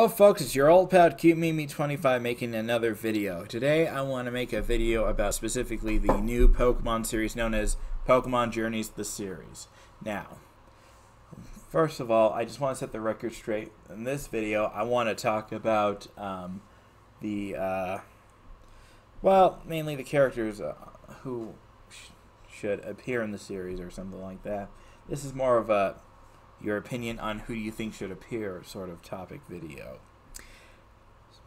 Hello folks, it's your old pal CuteMimi25 making another video. Today I want to make a video about specifically the new Pokemon series known as Pokemon Journeys the series. Now, first of all, I just want to set the record straight. In this video, I want to talk about um, the, uh, well, mainly the characters uh, who sh should appear in the series or something like that. This is more of a your opinion on who you think should appear sort of topic video.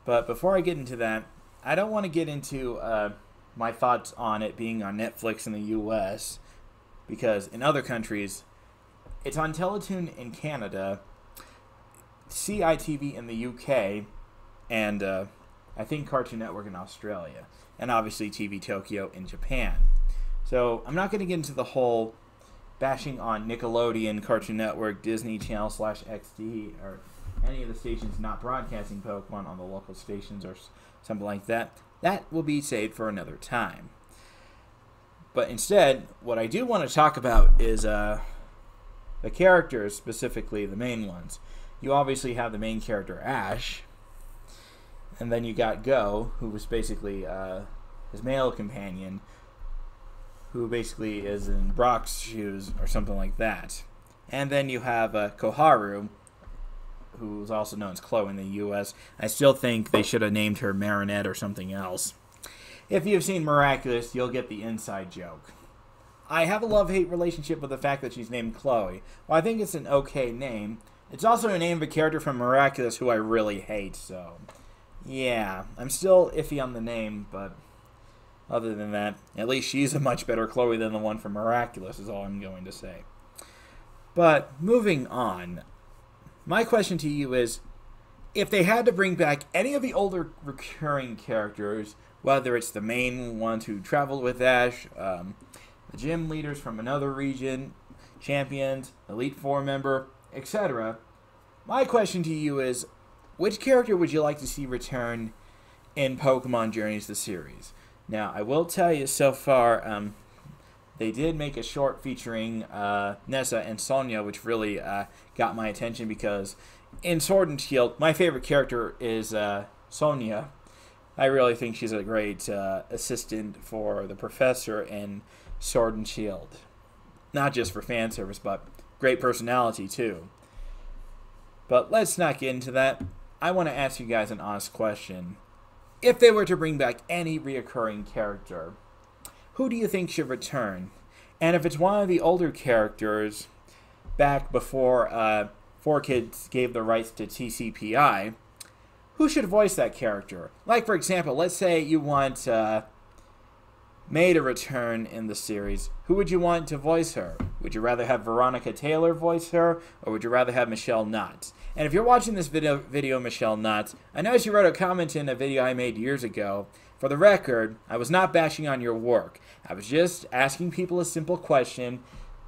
But before I get into that, I don't want to get into uh, my thoughts on it being on Netflix in the US because in other countries, it's on Teletoon in Canada, CITV in the UK, and uh, I think Cartoon Network in Australia, and obviously TV Tokyo in Japan. So I'm not going to get into the whole bashing on Nickelodeon, Cartoon Network, Disney Channel slash XD, or any of the stations not broadcasting Pokemon on the local stations or something like that, that will be saved for another time. But instead, what I do want to talk about is uh, the characters, specifically the main ones. You obviously have the main character, Ash, and then you got Go, who was basically uh, his male companion, who basically is in Brock's shoes or something like that. And then you have uh, Koharu, who's also known as Chloe in the U.S. I still think they should have named her Marinette or something else. If you've seen Miraculous, you'll get the inside joke. I have a love-hate relationship with the fact that she's named Chloe. Well, I think it's an okay name. It's also a name of a character from Miraculous who I really hate, so... Yeah, I'm still iffy on the name, but other than that, at least she's a much better Chloe than the one from Miraculous, is all I'm going to say. But moving on, my question to you is if they had to bring back any of the older recurring characters, whether it's the main ones who traveled with Ash, um, the gym leaders from another region, champions, Elite Four member, etc., my question to you is which character would you like to see return in Pokemon Journeys the series? Now, I will tell you so far, um, they did make a short featuring uh, Nessa and Sonia, which really uh, got my attention because in Sword and Shield, my favorite character is uh, Sonia. I really think she's a great uh, assistant for the professor in Sword and Shield. Not just for fan service, but great personality too. But let's not get into that. I want to ask you guys an honest question if they were to bring back any reoccurring character, who do you think should return? And if it's one of the older characters back before uh, 4Kids gave the rights to TPCi, who should voice that character? Like, for example, let's say you want uh, May to return in the series. Who would you want to voice her? Would you rather have Veronica Taylor voice her, or would you rather have Michele Knotz? And if you're watching this video, video Michele Knotz, I know you wrote a comment in a video I made years ago. For the record, I was not bashing on your work. I was just asking people a simple question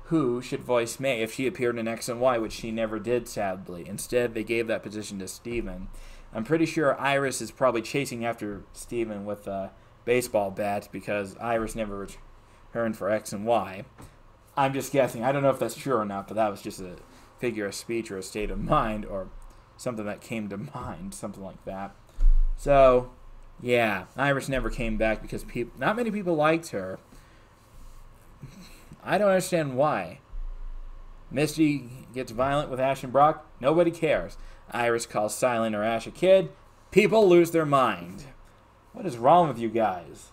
who should voice May if she appeared in X and Y, which she never did, sadly. Instead, they gave that position to Steven. I'm pretty sure Iris is probably chasing after Steven with a baseball bat because Iris never returned for X and Y. I'm just guessing. I don't know if that's true or not, but that was just a figure of speech or a state of mind or something that came to mind, something like that. So, yeah, Iris never came back because people, not many people liked her. I don't understand why. Misty gets violent with Ash and Brock. Nobody cares. Iris calls Cilan or Ash a kid. People lose their mind. What is wrong with you guys?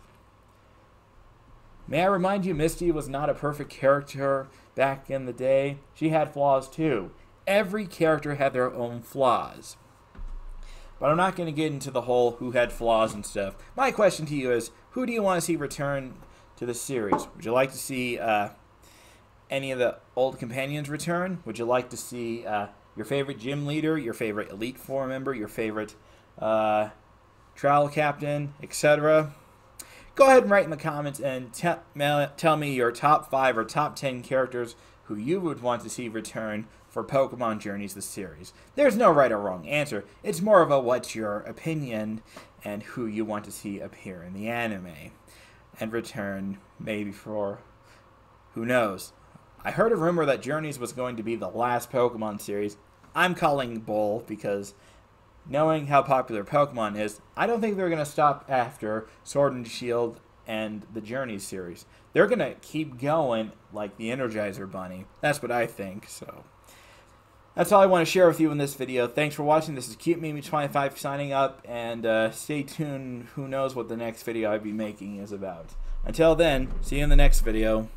May I remind you, Misty was not a perfect character back in the day. She had flaws too. Every character had their own flaws. But I'm not going to get into the whole who had flaws and stuff. My question to you is who do you want to see return to the series? Would you like to see uh, any of the old companions return? Would you like to see uh, your favorite gym leader, your favorite Elite Four member, your favorite uh, trial captain, etc.? Go ahead and write in the comments and tell me your top 5 or top 10 characters who you would want to see return for Pokemon Journeys the series. There's no right or wrong answer. It's more of a what's your opinion and who you want to see appear in the anime. And return maybe for who knows. I heard a rumor that Journeys was going to be the last Pokemon series. I'm calling bull because knowing how popular Pokemon is, I don't think they're going to stop after Sword and Shield and the Journey series. They're going to keep going like the Energizer Bunny. That's what I think. So that's all I want to share with you in this video. Thanks for watching. This is Cute Mimi25 signing up, and uh, stay tuned. Who knows what the next video I'll be making is about. Until then, see you in the next video.